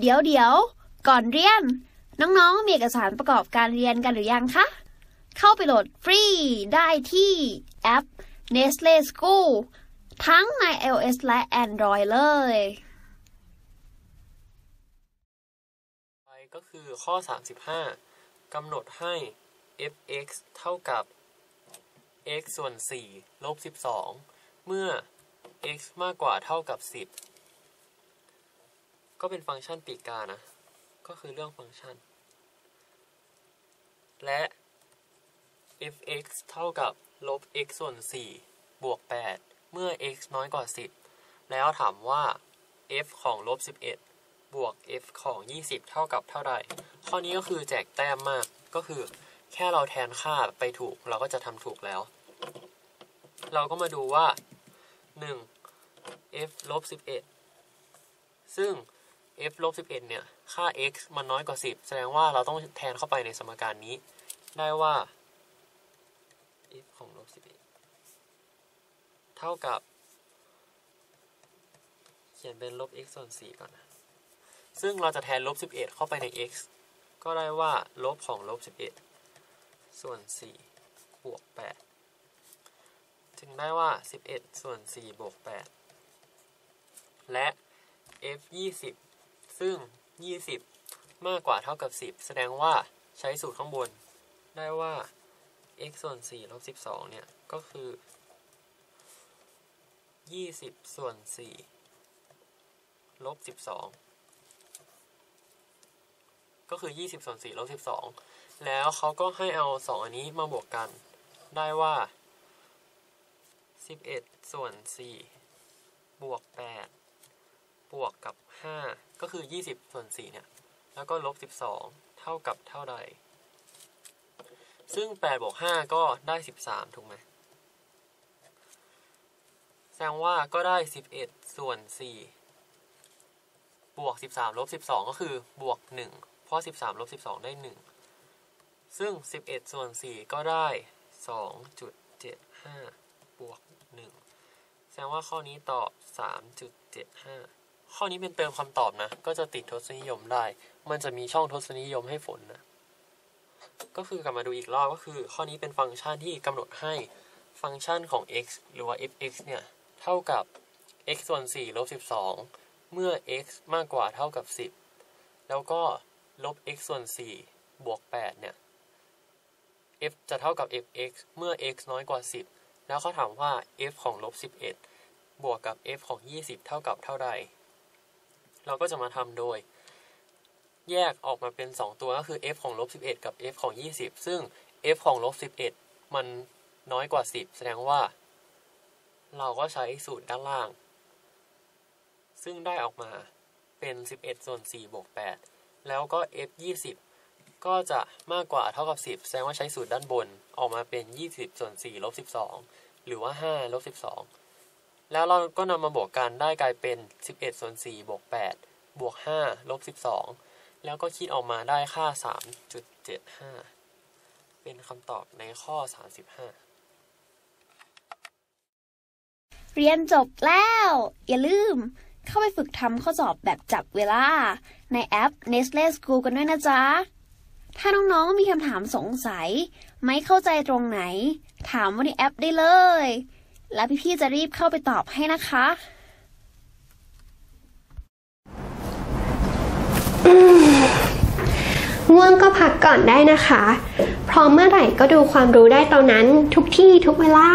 เดี๋ยวเดี๋ยวก่อนเรียน น้องๆ มีเอกสารประกอบการเรียนกันหรือยังคะ เข้าไปโหลดฟรีได้ที่แอป Nestle School ทั้งใน iOS และ Android เลย ไปก็คือข้อ 35กำหนดให้ f(x) เท่ากับ x ส่วน4ลบ12 เมื่อ x มากกว่าเท่ากับ 10 ก็เป็นฟังก์ชันปีกกานะ ก็คือเรื่องฟังก์ชัน และ f(x) เท่ากับลบ x ส่วน 4 บวก 8 เมื่อ x น้อยกว่า 10 แล้วถามว่า f ของลบ 11 บวก f ของ 20 เท่ากับเท่าใด ข้อนี้ก็คือแจกแต้มมาก ก็คือแค่เราแทนค่าไปถูก เราก็จะทำถูกแล้ว เราก็มาดูว่า 1 f ลบ 11 ซึ่ง f ลบ11 เนี่ย ค่า x มันน้อยกว่า 10 แสดงว่าเราต้องแทนเข้าไปในสมการนี้ ได้ว่า f ของลบ11 เท่ากับ เขียนเป็นลบ x ส่วน 4 ก่อนนะ ซึ่งเราจะแทนลบ 11 เข้าไปใน x ก็ได้ว่าลบของลบ 11 ส่วน 4 บวก 8 จึงได้ว่า 11 ส่วน 4 บวก 8 และ f 20 ซึ่ง 20 มากกว่าเท่ากับ 10 แสดงว่าใช้สูตรข้างบน ได้ว่า x ส่วน4ลบ12 เนี่ย ก็คือ 20 ส่วน4ลบ12 ก็คือ 20 ส่วน4ลบ12 แล้วเขาก็ให้เอา 2 อันนี้มาบวกกัน ได้ว่า 11 ส่วน4บวก 8 วกกับ 5 ก็คือ 20 ส่วน 4 เนี่ย แล้วก็ลบ 12 เท่ากับเท่าใด ซึ่ง 8 บวก 5 ก็ได้ 13 ถูกไหม แสดงว่าก็ได้ 11 ส่วน 4 บวก 13 ลบ 12 ก็คือบวก 1 เพราะ 13 ลบ 12 ได้ 1 ซึ่ง 11 ส่วน 4 ก็ได้ 2.75 บวก 1 แสดงว่าข้อนี้ตอบ 3.75 ข้อนี้เป็นเติมคำตอบนะ ก็จะติดทศนิยมได้ มันจะมีช่องทศนิยมให้ฝนนะ ก็คือกลับมาดูอีกรอบก็คือ ข้อนี้เป็นฟังก์ชันที่กำหนดให้ฟังก์ชันของ x หรือว่า f(x) เนี่ย เท่ากับ x ส่วน4ลบ12 เมื่อ x มากกว่าเท่ากับ 10 แล้วก็ลบ x ส่วน4บวก8เนี่ย f จะเท่ากับ fx เมื่อ x น้อยกว่า 10 แล้วเขาถามว่า f ของลบ11 บวกกับ f ของ 20 เท่ากับเท่าใด เราก็จะมาทำโดย แยกออกมาเป็น 2 ตัวก็คือ f ของลบ11 กับ f ของ 20 ซึ่ง f ของลบ11 มันน้อยกว่า 10 แสดงว่า เราก็ใช้สูตรด้านล่าง ซึ่งได้ออกมาเป็น 11 ส่วน4บวก8แล้วก็ f 20 ก็จะมากกว่าเท่ากับ 10 แสดงว่าใช้สูตรด้านบนออกมาเป็น 20 ส่วน4ลบ12 หรือว่า5ลบ12 แล้วเราก็นำมาบวกกันได้กลายเป็น 11ส่วน4บวก8บวก5ลบ12 แล้วก็คิดออกมาได้ค่า 3.75 เป็นคำตอบในข้อ 35 เรียนจบแล้ว อย่าลืมเข้าไปฝึกทำข้อสอบแบบจับเวลา ในแอป Nestle School กันด้วยนะจ๊ะ ถ้าน้องๆมีคำถามสงสัย ไม่เข้าใจตรงไหน ถามว่าในแอปได้เลย แล้วพี่ๆจะรีบเข้าไปตอบให้นะคะง่วงก็พักก่อนได้นะคะ พร้อมเมื่อไหร่ก็ดูความรู้ได้ตอนนั้นทุกที่ทุกเวลา